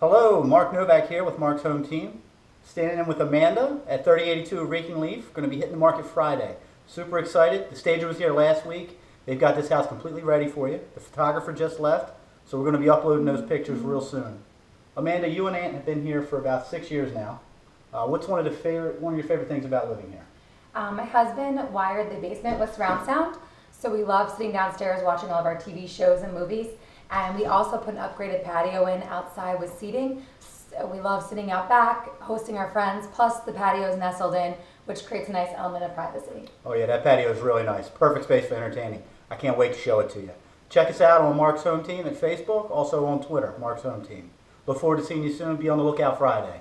Hello, Mark Novak here with Mark's Home Team. Standing in with Amanda at 3082 Raking Leaf. Going to be hitting the market Friday. Super excited. The stager was here last week. They've got this house completely ready for you. The photographer just left, so we're going to be uploading those pictures real soon. Amanda, you and Aunt have been here for about six years now. Uh, what's one of the favorite, one of your favorite things about living here? Um, my husband wired the basement with surround sound, so we love sitting downstairs watching all of our TV shows and movies. And we also put an upgraded patio in outside with seating. So we love sitting out back, hosting our friends, plus the patio is nestled in, which creates a nice element of privacy. Oh yeah, that patio is really nice. Perfect space for entertaining. I can't wait to show it to you. Check us out on Mark's Home Team at Facebook, also on Twitter, Mark's Home Team. Look forward to seeing you soon. Be on the lookout Friday.